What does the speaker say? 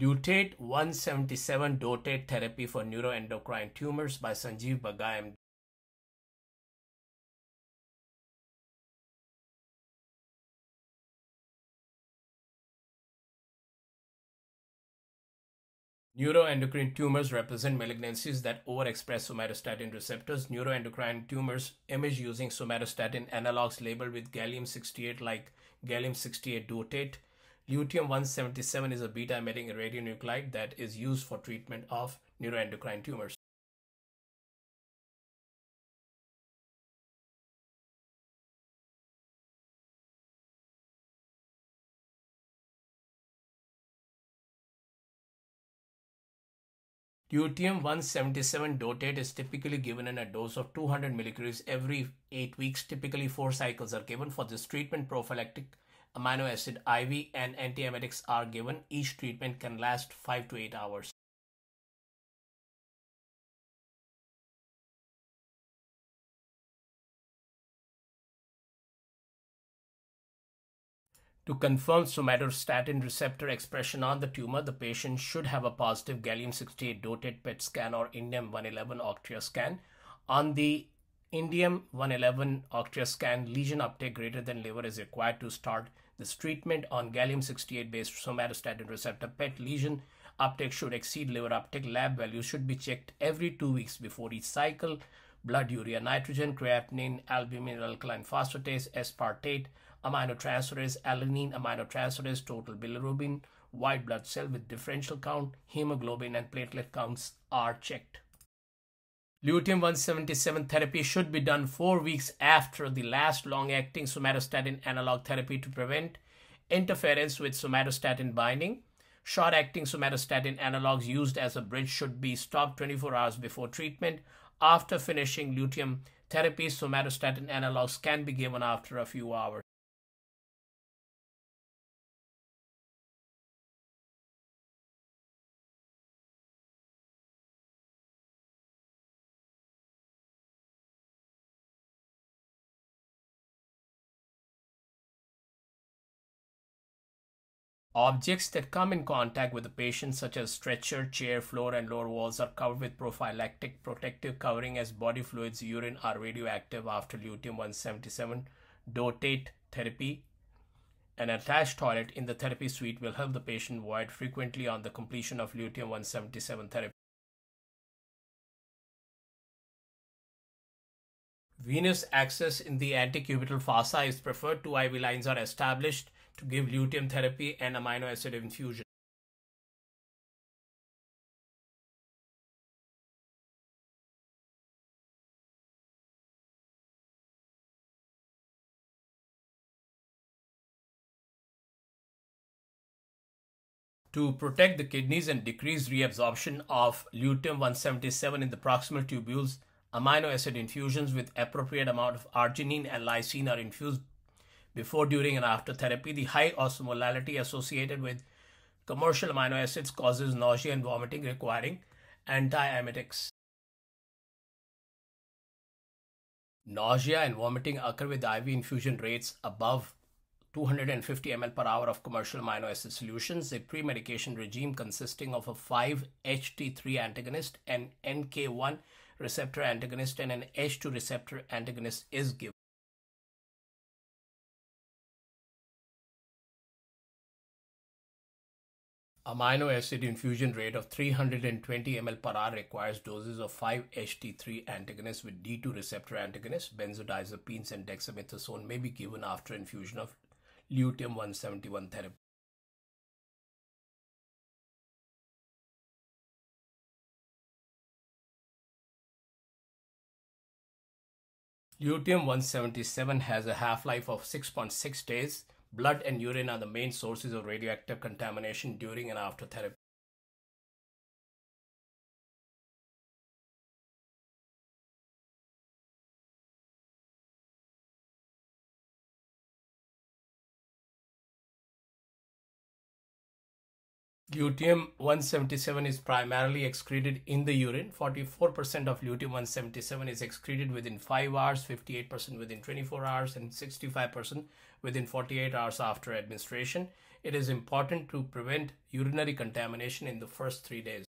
Lutate 177 DOTATATE therapy for neuroendocrine tumors by Sanjeev Bagga Neuroendocrine tumors represent malignancies that overexpress somatostatin receptors. Neuroendocrine tumors image using somatostatin analogs labeled with gallium-68 like gallium-68 dotate Lutetium-177 is a beta-emitting radionuclide that is used for treatment of neuroendocrine tumors. Lutetium-177 DOTATATE is typically given in a dose of 200 milligrams every 8 weeks. Typically, 4 cycles are given for this treatment prophylactic amino acid IV and antiemetics are given. Each treatment can last 5 to 8 hours. To confirm somatostatin receptor expression on the tumor, the patient should have a positive gallium-68 dotate PET scan or indium-111 octreoscan. scan. On the indium-111 octreoscan scan, lesion uptake greater than liver is required to start this treatment on gallium-68 based somatostatin receptor PET lesion uptake should exceed liver uptake. Lab values should be checked every two weeks before each cycle. Blood urea nitrogen, creatinine, albumin, alkaline phosphatase, aspartate, aminotransferase, alanine, aminotransferase, total bilirubin, white blood cell with differential count, hemoglobin, and platelet counts are checked. Lutetium-177 therapy should be done four weeks after the last long-acting somatostatin analog therapy to prevent interference with somatostatin binding. Short-acting somatostatin analogs used as a bridge should be stopped 24 hours before treatment. After finishing lutetium therapy, somatostatin analogs can be given after a few hours. Objects that come in contact with the patient such as stretcher, chair, floor and lower walls are covered with prophylactic protective covering as body fluids, urine are radioactive after lutetium-177 DOTATATE therapy. An attached toilet in the therapy suite will help the patient void frequently on the completion of lutetium-177 therapy. Venous access in the antecubital fossa is preferred. Two IV lines are established to give lutetium therapy and amino acid infusion. to protect the kidneys and decrease reabsorption of lutetium-177 in the proximal tubules, amino acid infusions with appropriate amount of arginine and lysine are infused before, during, and after therapy. The high osmolality associated with commercial amino acids causes nausea and vomiting requiring antiemetics. Nausea and vomiting occur with IV infusion rates above 250 ml per hour of commercial amino acid solutions. A pre-medication regime consisting of a 5-HT3 antagonist, an NK1 receptor antagonist, and an H2 receptor antagonist is given. Amino acid infusion rate of 320 ml per hour requires doses of 5-HT3 antagonists with D2 receptor antagonists. Benzodiazepines and dexamethasone may be given after infusion of lutetium-171 therapy. Lutetium-177 has a half-life of 6.6 days Blood and urine are the main sources of radioactive contamination during and after therapy. Lutetium-177 is primarily excreted in the urine. 44% of lutetium-177 is excreted within 5 hours, 58% within 24 hours, and 65% within 48 hours after administration. it is important to prevent urinary contamination in the first three days.